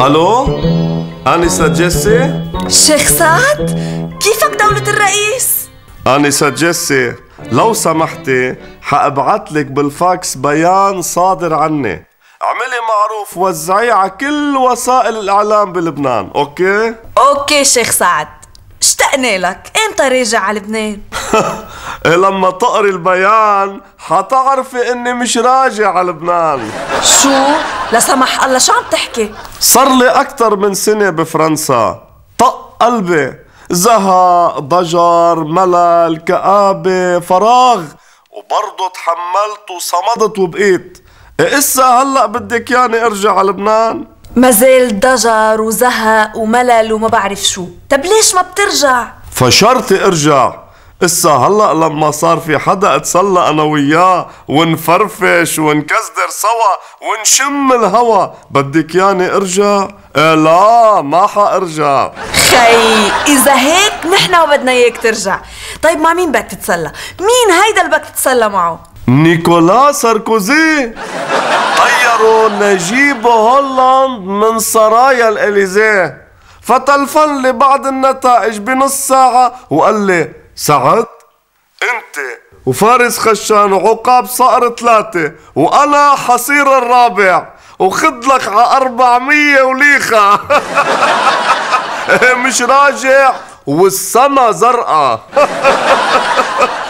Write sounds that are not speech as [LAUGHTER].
ألو انسة جيسي شيخ سعد كيفك دولة الرئيس؟ انسة جيسي لو سمحتي حابعت لك بالفاكس بيان صادر عني اعملي معروف وزعيه على كل وسائل الاعلام بلبنان OK OK شيخ سعد اشتقنا لك إمتى راجع على لبنان؟ لما تقري البيان حتعرفي إني مش راجع على لبنان. شو؟ لا سمح الله شو عم تحكي؟ صار لي أكثر من سنة بفرنسا. طق قلبي. زهق ضجر ملل كآبة فراغ. وبرضه تحملت وصمدت وبقيت. إسا هلأ بدك ياني أرجع على لبنان؟ مازال ضجر وزهق وملل وما بعرف شو. طب ليش ما بترجع؟ فشرتي أرجع. إسا هلا لما صار في حدا أتسلى أنا وياه ونفرفش ونكزدر سوا ونشم الهوا بدك ياني أرجع؟ إيه لا ما حأرجع خي إذا هيك نحن بدنا إياك ترجع طيب مع مين بدك تتسلى؟ مين هيدا اللي بدك تتسلى معه؟ نيكولا ساركوزي طيروا نجيب هولند من سرايا الإليزيه فتلفن لي بعد النتائج بنص ساعة وقال لي سعد انت. وفارس خشان وعقاب صقر ثلاثة وأنا حصير الرابع وخد لك على 400 وليخة. [LAUGHS] مش راجع والسما زرقاء. [LAUGHS]